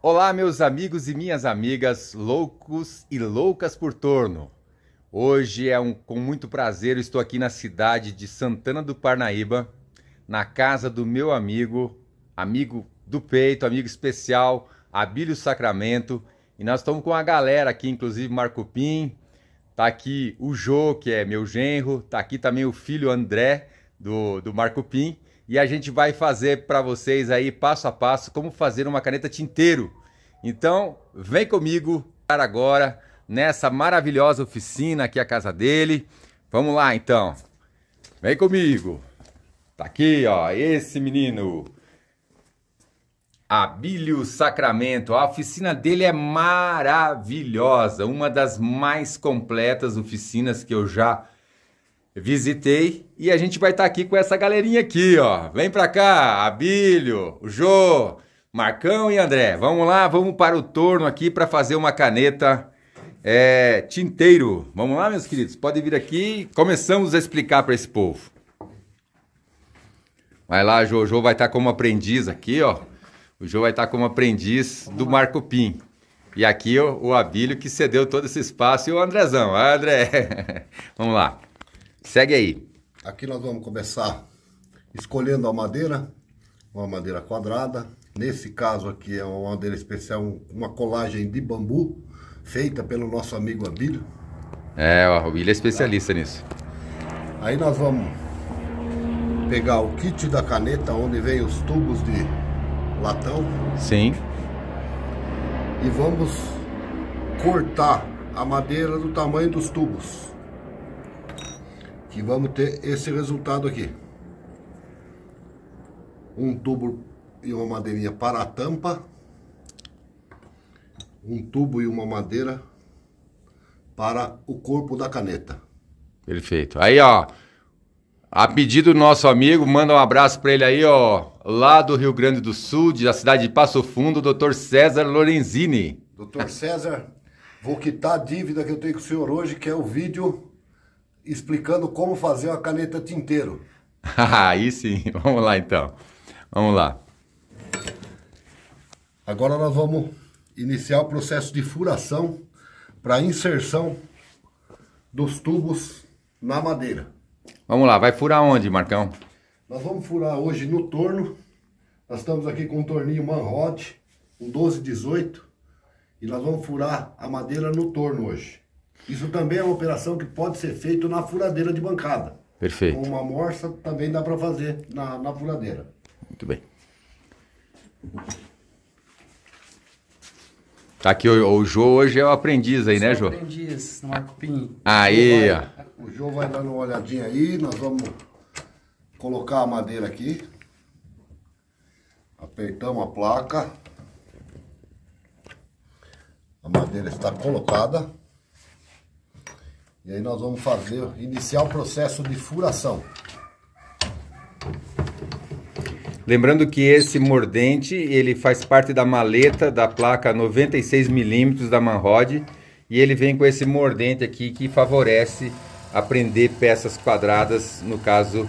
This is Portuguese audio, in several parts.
Olá, meus amigos e minhas amigas, loucos e loucas por torno. Hoje é um, com muito prazer, eu estou aqui na cidade de Santana do Parnaíba, na casa do meu amigo, amigo do peito, amigo especial, Abílio Sacramento. E nós estamos com a galera aqui, inclusive Marco Pim, tá aqui o Jô, que é meu genro, tá aqui também o filho André, do, do Marco Pim e a gente vai fazer para vocês aí passo a passo como fazer uma caneta tinteiro. Então, vem comigo para agora nessa maravilhosa oficina aqui a casa dele. Vamos lá então. Vem comigo. Tá aqui, ó, esse menino. Abílio Sacramento. A oficina dele é maravilhosa, uma das mais completas oficinas que eu já visitei e a gente vai estar tá aqui com essa galerinha aqui, ó. Vem pra cá, Abílio, o Jô, Marcão e André. Vamos lá, vamos para o torno aqui para fazer uma caneta é, tinteiro. Vamos lá, meus queridos? Pode vir aqui. Começamos a explicar para esse povo. Vai lá, Jô. O Jô vai estar tá como aprendiz aqui, ó. O Jô vai estar tá como aprendiz do Marco Pim. E aqui ó, o Abílio que cedeu todo esse espaço e o Andrezão. Ah, André. Vamos lá. Segue aí. Aqui nós vamos começar escolhendo a madeira, uma madeira quadrada. Nesse caso aqui é uma madeira especial, uma colagem de bambu, feita pelo nosso amigo Abílio. É, o Abílio é especialista tá. nisso. Aí nós vamos pegar o kit da caneta, onde vem os tubos de latão. Sim. E vamos cortar a madeira do tamanho dos tubos que vamos ter esse resultado aqui. Um tubo e uma madeirinha para a tampa. Um tubo e uma madeira para o corpo da caneta. Perfeito. Aí, ó, a pedido do nosso amigo, manda um abraço para ele aí, ó, lá do Rio Grande do Sul, da cidade de Passo Fundo, doutor César Lorenzini. Doutor César, vou quitar a dívida que eu tenho com o senhor hoje, que é o vídeo explicando como fazer uma caneta tinteiro. Aí sim, vamos lá então. Vamos lá. Agora nós vamos iniciar o processo de furação para inserção dos tubos na madeira. Vamos lá, vai furar onde, Marcão? Nós vamos furar hoje no torno. Nós estamos aqui com um torninho Manrod, um 1218, e nós vamos furar a madeira no torno hoje. Isso também é uma operação que pode ser feita na furadeira de bancada. Perfeito. Com uma morsa também dá para fazer na, na furadeira. Muito bem. Tá aqui o, o Jô hoje é o aprendiz aí, né, Jô? aprendiz no Marco Pinho. Aí, ó. O Jô vai dando uma olhadinha aí, nós vamos colocar a madeira aqui. Apertamos a placa. A madeira está colocada. E aí nós vamos fazer, iniciar o processo de furação. Lembrando que esse mordente, ele faz parte da maleta da placa 96mm da Manrod e ele vem com esse mordente aqui que favorece a prender peças quadradas, no caso,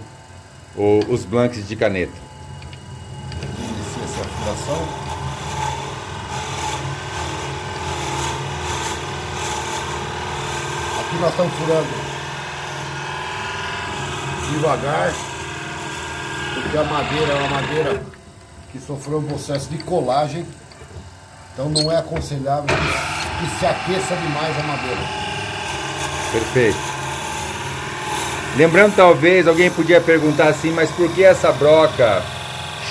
o, os blanks de caneta. Inicia essa furação. Nós estamos furando devagar, porque a madeira é uma madeira que sofreu um processo de colagem, então não é aconselhável que, se aqueça demais a madeira. Perfeito. Lembrando, talvez, alguém podia perguntar assim, mas por que essa broca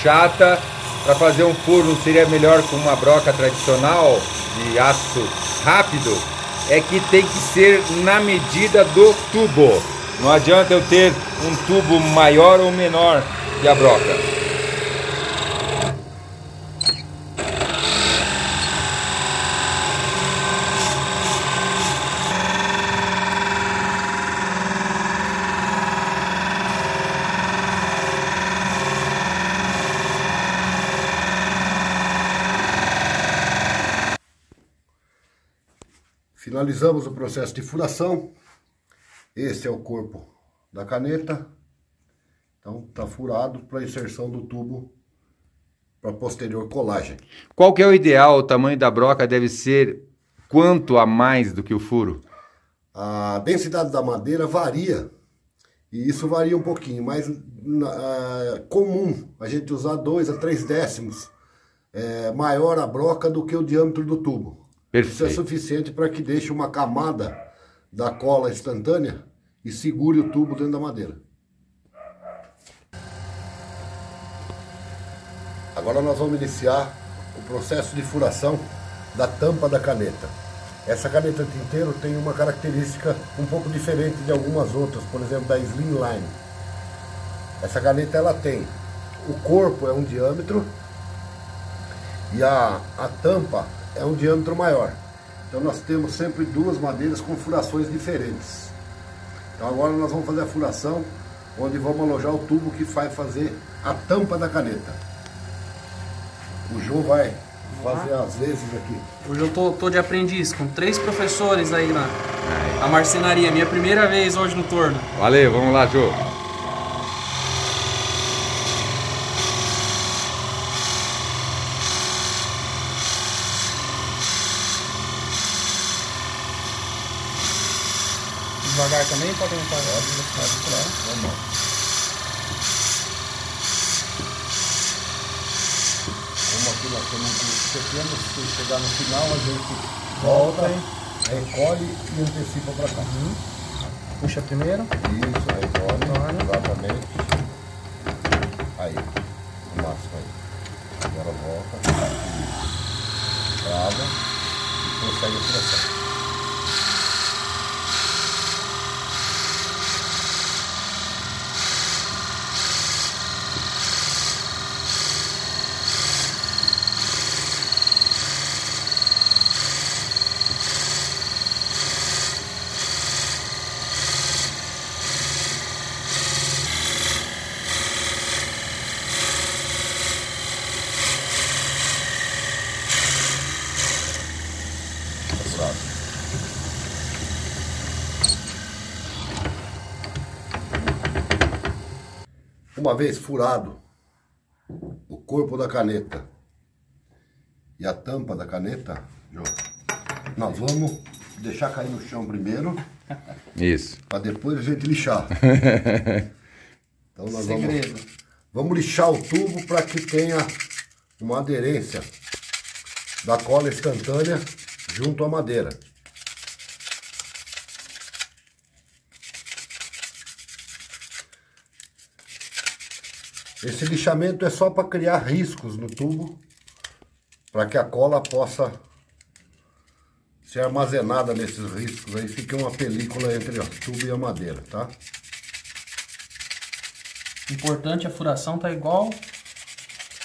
chata para fazer um furo seria melhor com uma broca tradicional de aço rápido? É que tem que ser na medida do tubo. Não adianta eu ter um tubo maior ou menor que a broca. Finalizamos o processo de furação. Esse é o corpo da caneta. Então, está furado para inserção do tubo para posterior colagem. Qual que é o ideal? O tamanho da broca deve ser quanto a mais do que o furo? A densidade da madeira varia, e isso varia um pouquinho, mas é comum a gente usar 2 a 3 décimos é, maior a broca do que o diâmetro do tubo. Perfeito. Isso é suficiente para que deixe uma camada da cola instantânea e segure o tubo dentro da madeira. Agora nós vamos iniciar o processo de furação da tampa da caneta. Essa caneta tinteiro tem uma característica um pouco diferente de algumas outras, por exemplo da Slimline. Essa caneta ela tem, o corpo é um diâmetro e a, a tampa é um diâmetro maior. Então nós temos sempre duas madeiras com furações diferentes. Então agora nós vamos fazer a furação, onde vamos alojar o tubo que vai fazer a tampa da caneta. O João vai fazer as vezes aqui. Hoje eu tô, tô de aprendiz com três professores aí na, na marcenaria. Minha primeira vez hoje no torno. Valeu, vamos lá, João. Devagar também, pode aumentar? Pode, pode. Vamos lá. nós temos um curso pequeno, se chegar no final a gente volta, recolhe e antecipa para cá. Uhum. Puxa primeiro. Isso, recolhe, exatamente. Aí, o máximo aí. Agora volta, trava e prossegue a pressão. Uma vez furado o corpo da caneta e a tampa da caneta, nós vamos deixar cair no chão primeiro. Isso. Para depois a gente lixar. então nós Segredo. vamos, vamos lixar o tubo para que tenha uma aderência da cola instantânea junto à madeira. Esse lixamento é só para criar riscos no tubo, para que a cola possa ser armazenada nesses riscos aí, fica uma película entre o tubo e a madeira, tá? Importante, a furação tá igual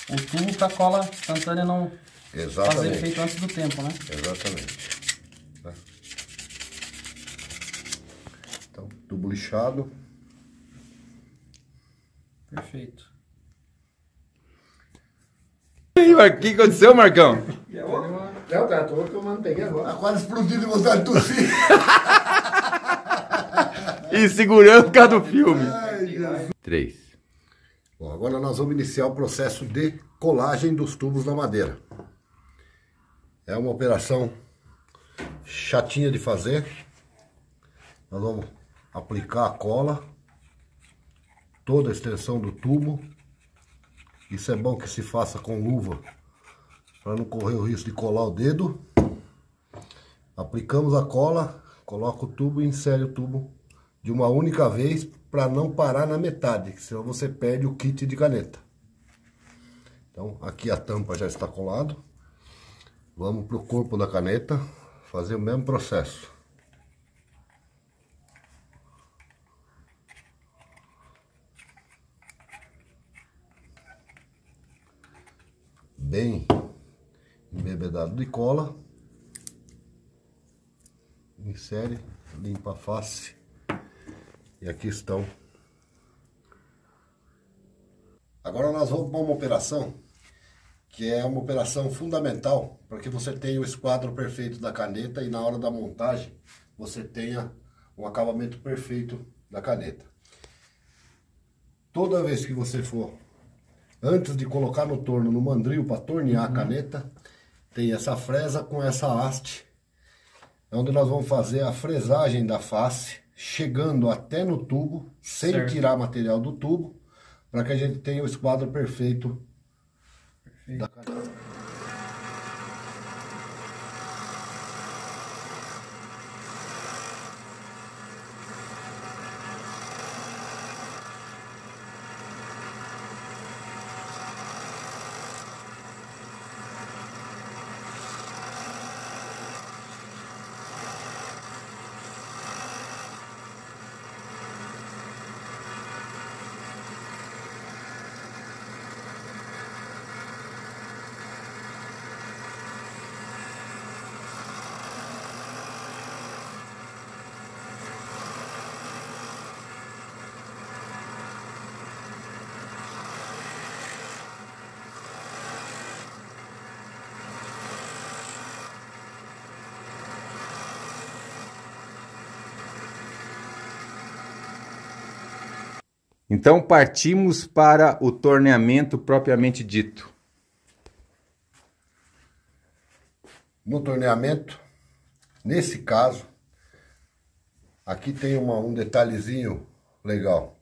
o tubo para a cola instantânea não Exatamente. fazer efeito antes do tempo, né? Exatamente. Tá? Então, tubo lixado. Perfeito. O que aconteceu, Marcão? Não, cara, tô tomando, peguei agora. Tá quase explodindo de vontade de tossir. e segurando o causa do filme. Ai, Três. Bom, agora nós vamos iniciar o processo de colagem dos tubos da madeira. É uma operação chatinha de fazer. Nós vamos aplicar a cola, toda a extensão do tubo. Isso é bom que se faça com luva, para não correr o risco de colar o dedo. Aplicamos a cola, coloca o tubo e insere o tubo de uma única vez para não parar na metade, senão você perde o kit de caneta. Então, aqui a tampa já está colado. Vamos para o corpo da caneta, fazer o mesmo processo. Bem embebedado de cola. Insere, limpa a face. E aqui estão. Agora nós vamos para uma operação que é uma operação fundamental para que você tenha o esquadro perfeito da caneta e na hora da montagem você tenha um acabamento perfeito da caneta. Toda vez que você for Antes de colocar no torno, no mandril, para tornear uhum. a caneta, tem essa fresa com essa haste, onde nós vamos fazer a fresagem da face, chegando até no tubo, sem certo. tirar material do tubo, para que a gente tenha o esquadro perfeito, perfeito. da caneta. Então partimos para o torneamento propriamente dito. No torneamento, nesse caso, aqui tem uma, um detalhezinho legal.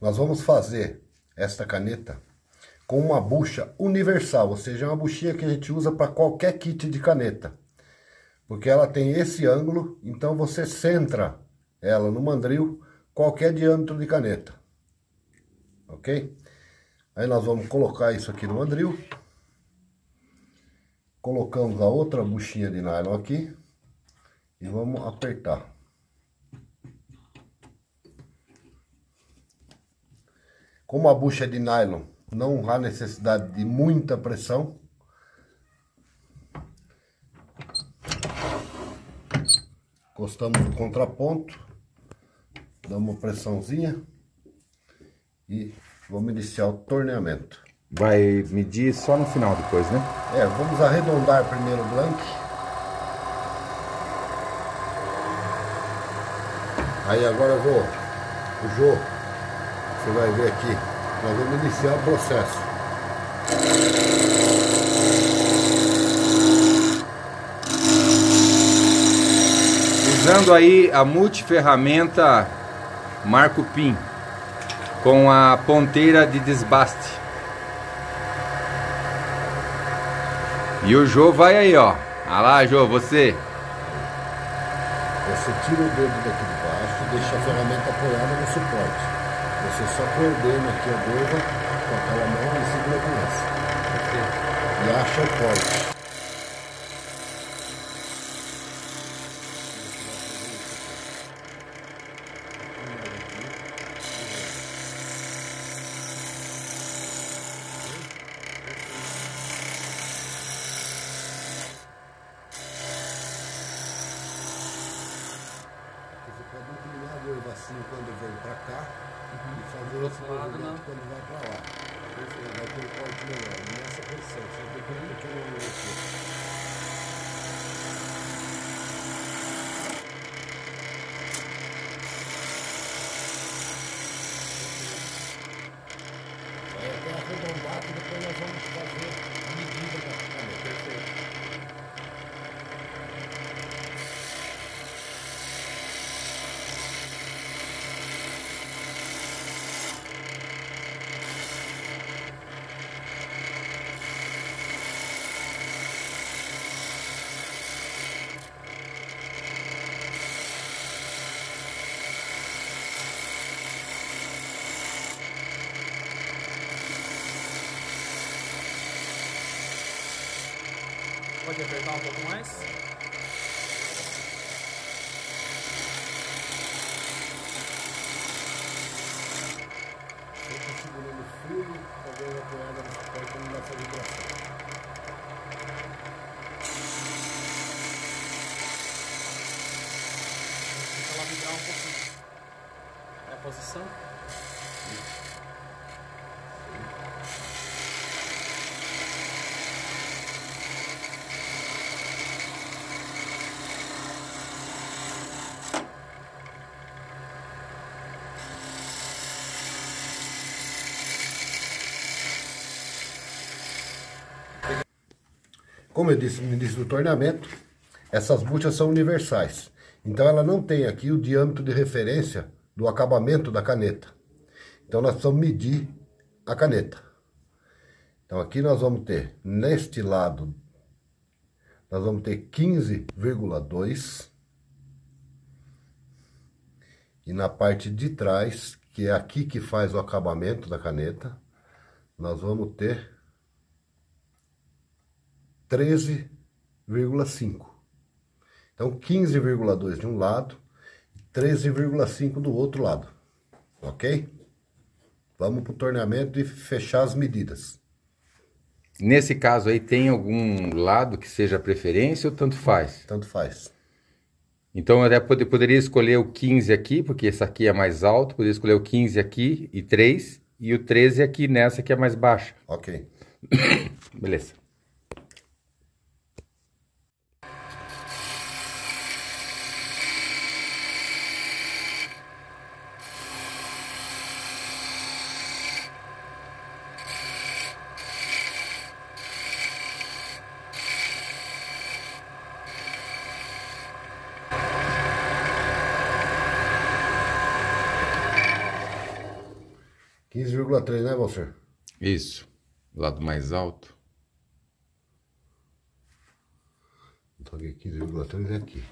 Nós vamos fazer esta caneta com uma bucha universal, ou seja, uma buchinha que a gente usa para qualquer kit de caneta. Porque ela tem esse ângulo, então você centra ela no mandril, qualquer diâmetro de caneta ok? Aí nós vamos colocar isso aqui no mandril. Colocamos a outra buchinha de nylon aqui. E vamos apertar. Como a bucha é de nylon, não há necessidade de muita pressão. Encostamos o contraponto. Damos uma pressãozinha e vamos iniciar o torneamento. Vai medir só no final depois, né? É, vamos arredondar primeiro o blank. Aí agora eu vou, o Jô, você vai ver aqui, nós vamos iniciar o processo. Usando aí a multiferramenta Marco Pin com a ponteira de desbaste. E o Jô vai aí, ó. Ah lá, Jô, você. Você tira o dedo daqui de baixo e deixa a ferramenta apoiada no suporte. Você só coordena aqui a curva com aquela mão e segura com essa. E acha o corte. assim quando vem para cá uhum. e fazer outro movimento quando vai para lá. Vai ter um corte melhor. Nessa posição, você tem que um pequeno aqui. Vai até arredondar que depois nós vamos fazer a medida da caneta. Perfeito. Pode apertar um pouco mais. Eu estou segurando firme, fazendo apoiada no suporte para não dar essa vibração. Ela vibrar um pouquinho. É a posição. Como eu disse no início do torneamento, essas buchas são universais. Então ela não tem aqui o diâmetro de referência do acabamento da caneta. Então nós precisamos medir a caneta. Então aqui nós vamos ter, neste lado, nós vamos ter 15,2. E na parte de trás, que é aqui que faz o acabamento da caneta, nós vamos ter 13,5. Então 15,2 de um lado, 13,5 do outro lado. Ok? Vamos para o torneamento e fechar as medidas. Nesse caso aí, tem algum lado que seja preferência ou tanto faz? Tanto faz. Então eu até poderia escolher o 15 aqui, porque esse aqui é mais alto, poderia escolher o 15 aqui e 3, e o 13 aqui nessa que é mais baixa. Ok. Beleza. Três, né, Valcer? Isso. Lado mais alto. Então aqui 15,3 é aqui.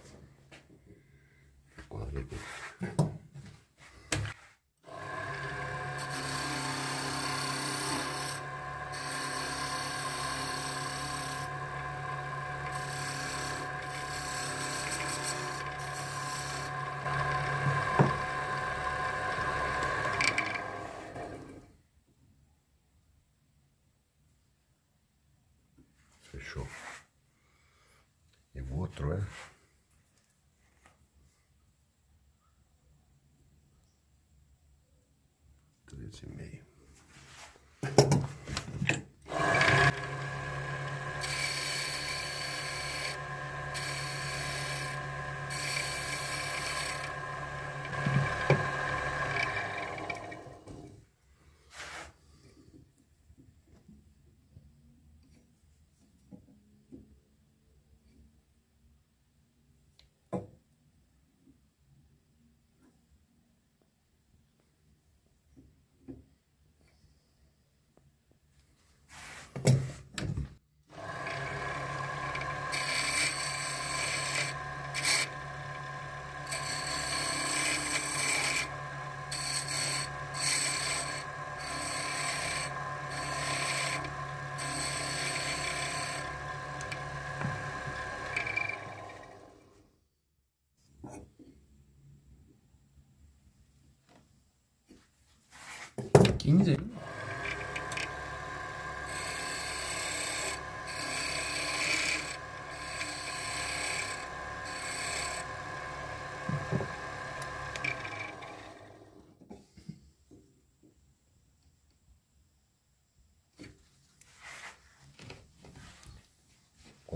Agora aqui.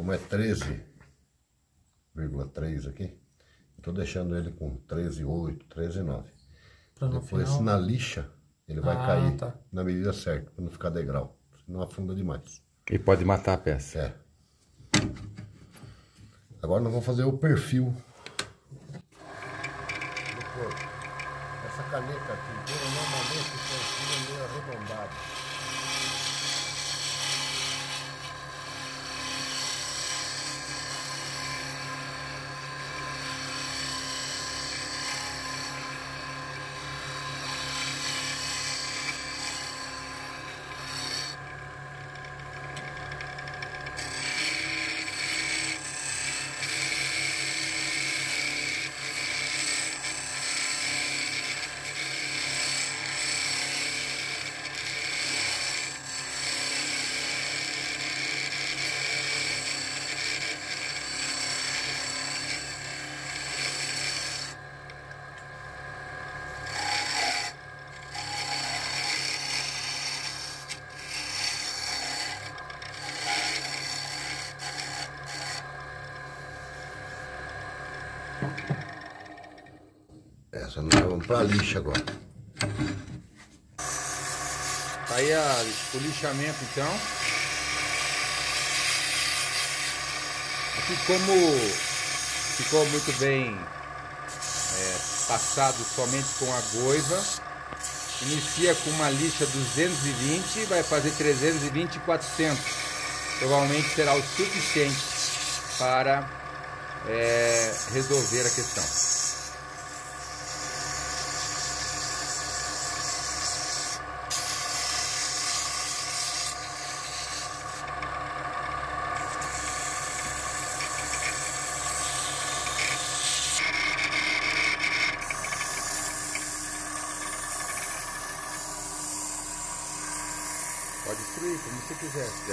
Como é 13,3 aqui, estou deixando ele com 13,8, 13,9. Depois final... na lixa ele vai ah, cair tá. na medida certa, para não ficar degrau. Senão afunda demais. E pode matar a peça. É. Agora nós vamos fazer o perfil. Essa caneta aqui, normalmente o perfil é meio arredondado. Pra lixa agora. Tá aí a, o lixamento então. Aqui como ficou muito bem é, passado somente com a goiva, inicia com uma lixa 220, vai fazer 320 e 400. Provavelmente será o suficiente para é, resolver a questão. Pode destruir, como você quiser. Se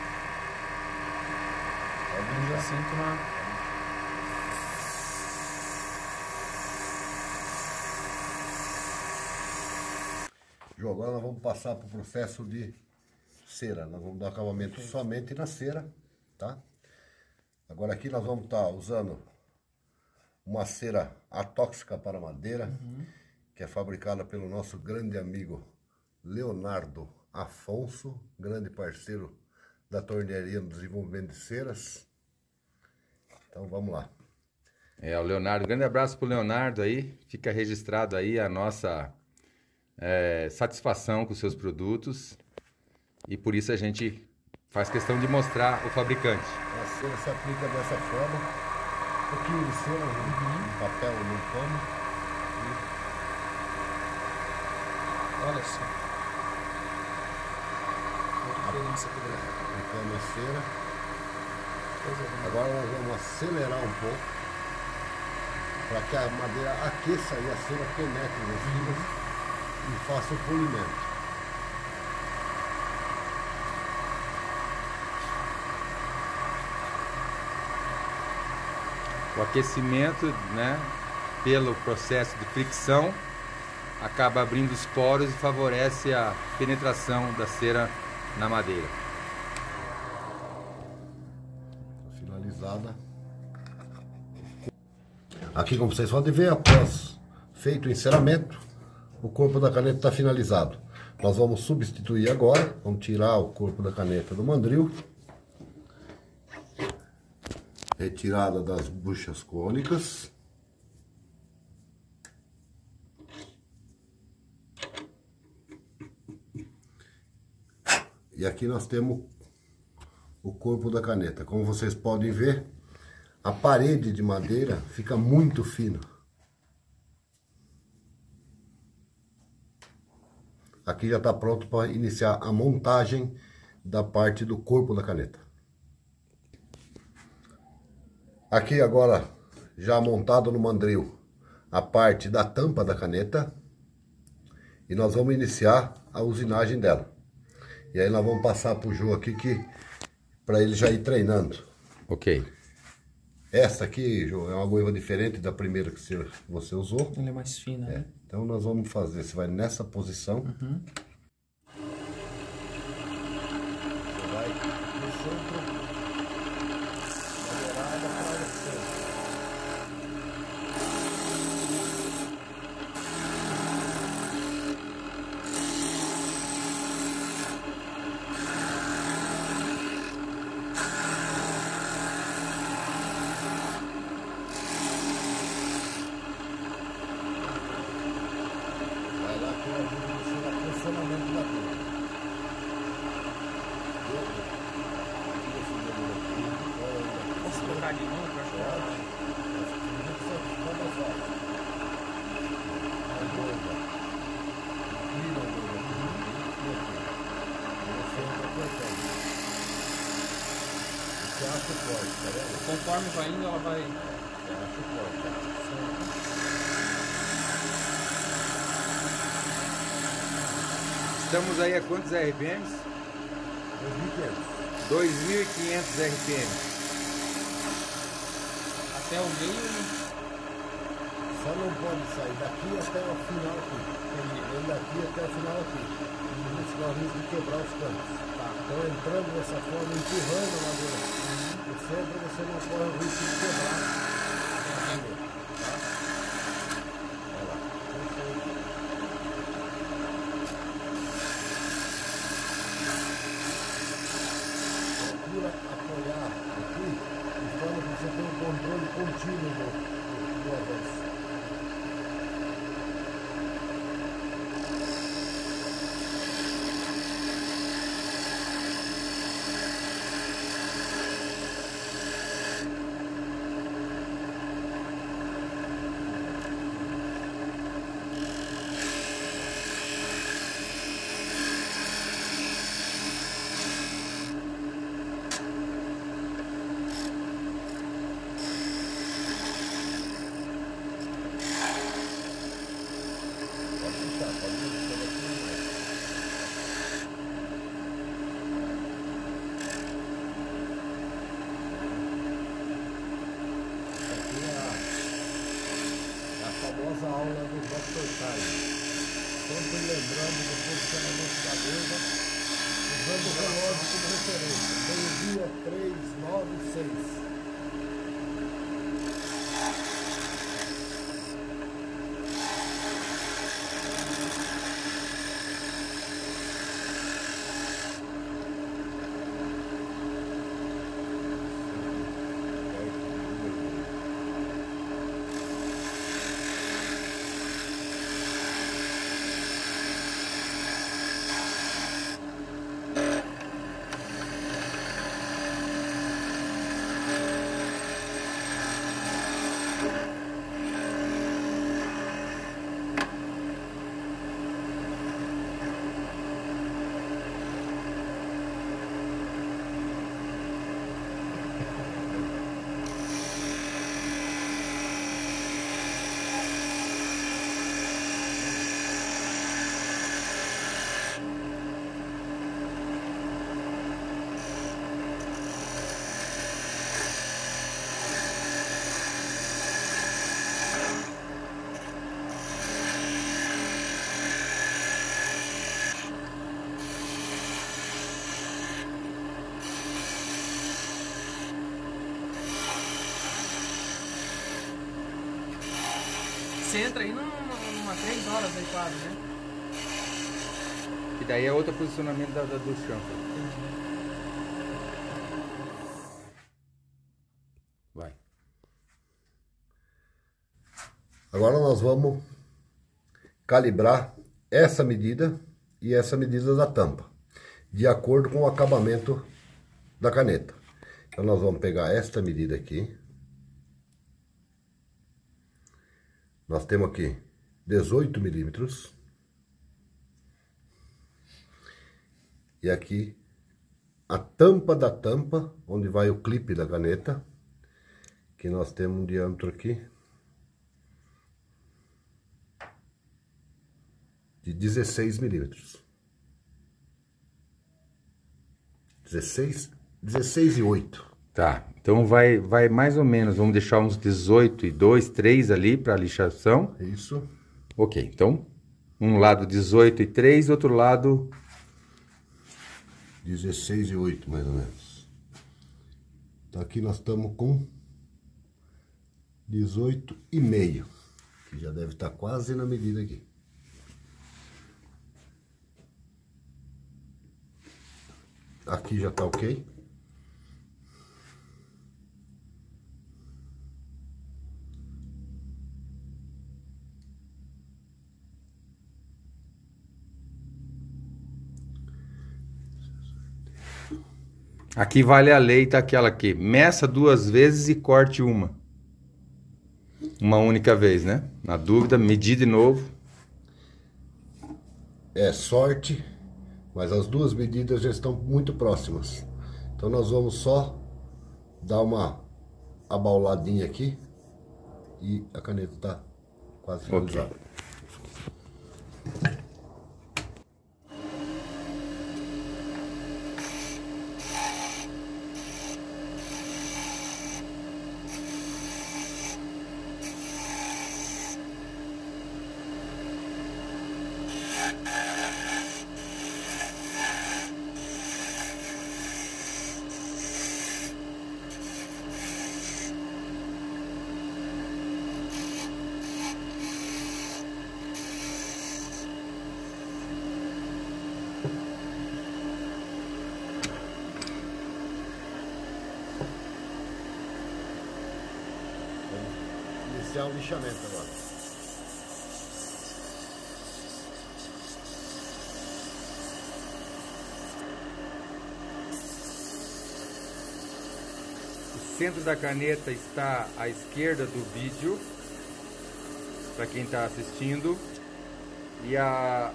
Eu já sinto uma. João, agora nós vamos passar para o processo de cera. Nós vamos dar acabamento okay. somente na cera, tá? Agora aqui nós vamos estar tá usando uma cera atóxica para madeira, uhum. que é fabricada pelo nosso grande amigo Leonardo Afonso, grande parceiro da tornearia no desenvolvimento de ceras. Então vamos lá. É, o Leonardo, grande abraço pro Leonardo aí. Fica registrado aí a nossa é, satisfação com os seus produtos. E por isso a gente faz questão de mostrar o fabricante. A cera se aplica dessa forma. Um pouquinho de cera, um papel no pano. Olha só. A diferença que Aplicando a cera. Agora nós vamos acelerar um pouco para que a madeira aqueça e a cera penetre nas fibras e faça o polimento. O aquecimento, né, pelo processo de fricção, acaba abrindo os poros e favorece a penetração da cera na madeira. Aqui, como vocês podem ver, após feito o enceramento, o corpo da caneta está finalizado. Nós vamos substituir agora, vamos tirar o corpo da caneta do mandril. Retirada das buchas cônicas. E aqui nós temos o corpo da caneta. Como vocês podem ver, a parede de madeira fica muito fina. Aqui já está pronto para iniciar a montagem da parte do corpo da caneta. Aqui agora, já montado no mandril, a parte da tampa da caneta. E nós vamos iniciar a usinagem dela. E aí nós vamos passar para o Ju aqui que para ele já ir treinando. Ok. Essa aqui, João, é uma goiva diferente da primeira que você usou. Ela é mais fina, é. né? Então nós vamos fazer, você vai nessa posição. Uhum. Você vai no centro. Você acha forte, tá vendo? Conforme vai indo, ela vai. Forte. Estamos aí a quantos RPMs? 2.500. 2.500 RPMs. até o meio. Só não pode sair daqui até o final aqui. Vem daqui até o final aqui. Por isso nós de quebrar os campos. Tá. Então entrando dessa forma, empurrando a madeira. Centro você não corre o risco de quebrar entra aí numa, numa 3 horas aí quase, né? E daí é outro posicionamento da, da do chão. Vai. Agora nós vamos calibrar essa medida e essa medida da tampa, de acordo com o acabamento da caneta. Então nós vamos pegar esta medida aqui, Nós temos aqui 18 milímetros. E aqui a tampa da tampa, onde vai o clipe da caneta, que nós temos um diâmetro aqui de 16 milímetros. 16, 16 e 8. Tá, então vai, vai mais ou menos, vamos deixar uns 18 e 2, 3 ali para lixação. Isso. Ok, então um lado 18 e 3, outro lado... 16 e 8 mais ou menos. Então aqui nós estamos com 18 e meio, que já deve estar quase na medida aqui. Aqui já está ok. Aqui vale a lei, tá aquela aqui. Meça duas vezes e corte uma. Uma única vez, né? Na dúvida, medir de novo. É sorte, mas as duas medidas já estão muito próximas. Então nós vamos só dar uma abauladinha aqui e a caneta está quase finalizada. Okay. Vamos iniciar o lixamento agora. centro da caneta está à esquerda do vídeo, para quem está assistindo. E a,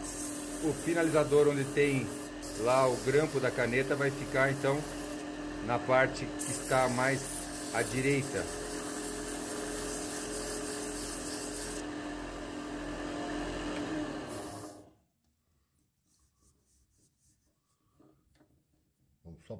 o finalizador onde tem lá o grampo da caneta vai ficar então na parte que está mais à direita.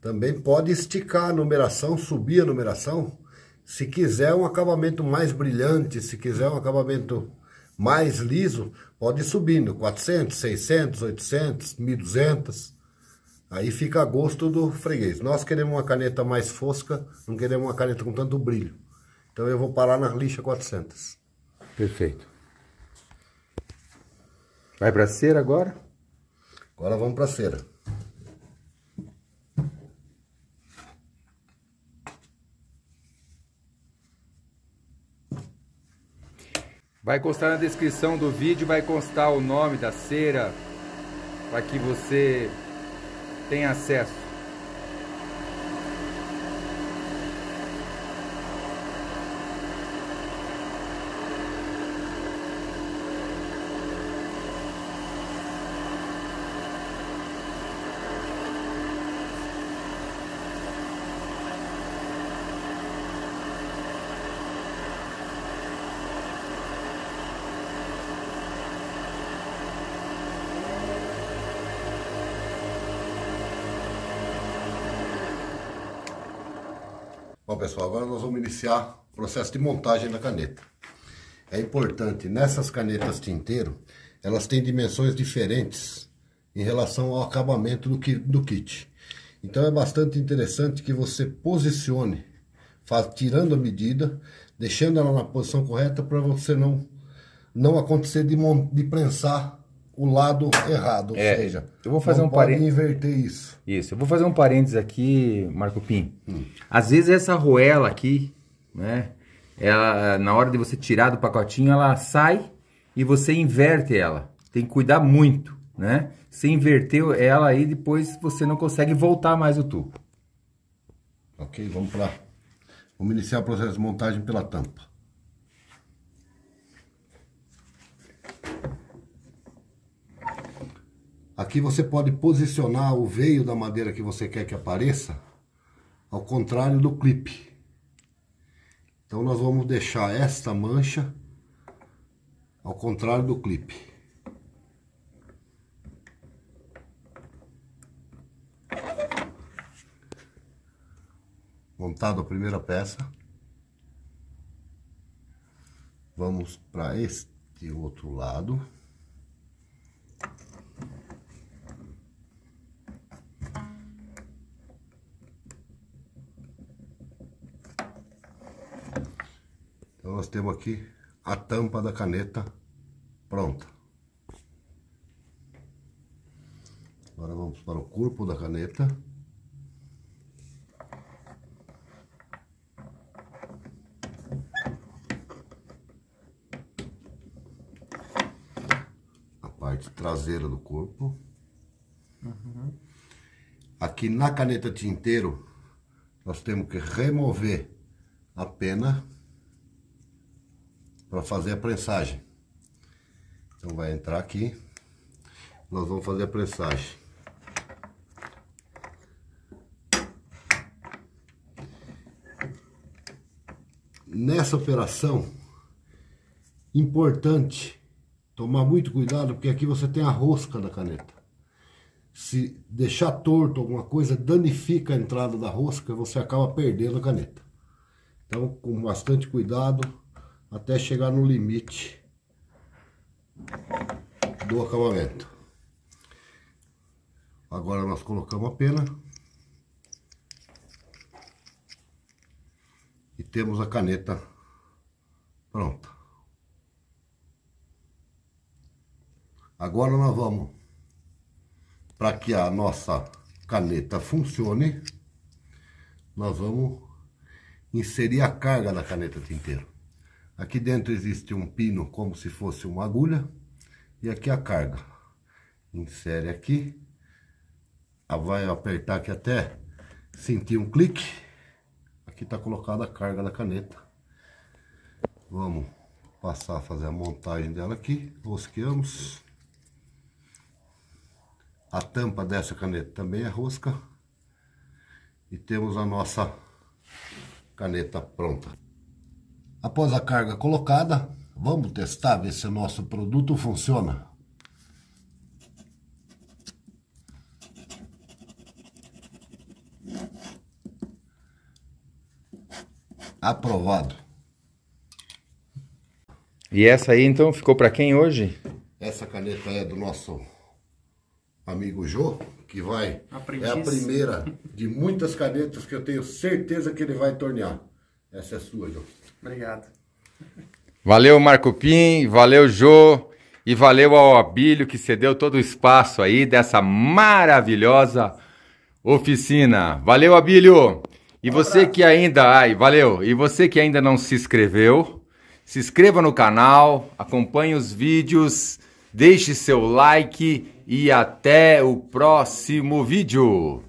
também pode esticar a numeração, subir a numeração. Se quiser um acabamento mais brilhante, se quiser um acabamento mais liso, pode ir subindo, 400, 600, 800, 1200. Aí fica a gosto do freguês. Nós queremos uma caneta mais fosca, não queremos uma caneta com tanto brilho. Então eu vou parar na lixa 400. Perfeito. Vai para cera agora? Agora vamos para cera. Vai constar na descrição do vídeo, vai constar o nome da cera para que você tenha acesso. Bom pessoal, agora nós vamos iniciar o processo de montagem da caneta. É importante, nessas canetas tinteiro, elas têm dimensões diferentes em relação ao acabamento do, do kit. Então é bastante interessante que você posicione, faz, tirando a medida, deixando ela na posição correta para você não, não acontecer de, de prensar o lado errado, é, ou seja, eu vou fazer um parênteses inverter isso. Isso, eu vou fazer um parênteses aqui, Marco Pim. Hum. Às vezes essa roela aqui, né, ela na hora de você tirar do pacotinho, ela sai e você inverte ela. Tem que cuidar muito, né? Você inverteu ela aí, depois você não consegue voltar mais o tubo. Ok, vamos lá. Vamos iniciar o processo de montagem pela tampa. Aqui você pode posicionar o veio da madeira que você quer que apareça ao contrário do clipe. Então nós vamos deixar esta mancha ao contrário do clipe. Montado a primeira peça. Vamos para este outro lado. Nós temos aqui a tampa da caneta pronta. Agora vamos para o corpo da caneta. A parte traseira do corpo. Uhum. Aqui na caneta tinteiro, nós temos que remover a pena para fazer a prensagem. Então vai entrar aqui, nós vamos fazer a prensagem. Nessa operação, importante tomar muito cuidado, porque aqui você tem a rosca da caneta. Se deixar torto alguma coisa, danifica a entrada da rosca, você acaba perdendo a caneta. Então, com bastante cuidado, até chegar no limite do acabamento. Agora nós colocamos a pena. E temos a caneta pronta. Agora nós vamos, para que a nossa caneta funcione, nós vamos inserir a carga da caneta tinteiro. Aqui dentro existe um pino como se fosse uma agulha e aqui a carga. Insere aqui, vai apertar aqui até sentir um clique. Aqui está colocada a carga da caneta. Vamos passar a fazer a montagem dela aqui, rosqueamos. A tampa dessa caneta também é rosca. E temos a nossa caneta pronta. Após a carga colocada, vamos testar, ver se o nosso produto funciona. Aprovado. E essa aí então ficou para quem hoje? Essa caneta é do nosso amigo Jô, que vai. Aprendiz. É a primeira de muitas canetas que eu tenho certeza que ele vai tornear. Essa é sua, Jô. Obrigado. Valeu, Marco Pim, valeu, Jô, e valeu ao Abílio que cedeu todo o espaço aí dessa maravilhosa oficina. Valeu, Abílio! E um você abraço. que ainda, ai, valeu. E você que ainda não se inscreveu, se inscreva no canal, acompanhe os vídeos, deixe seu like e até o próximo vídeo.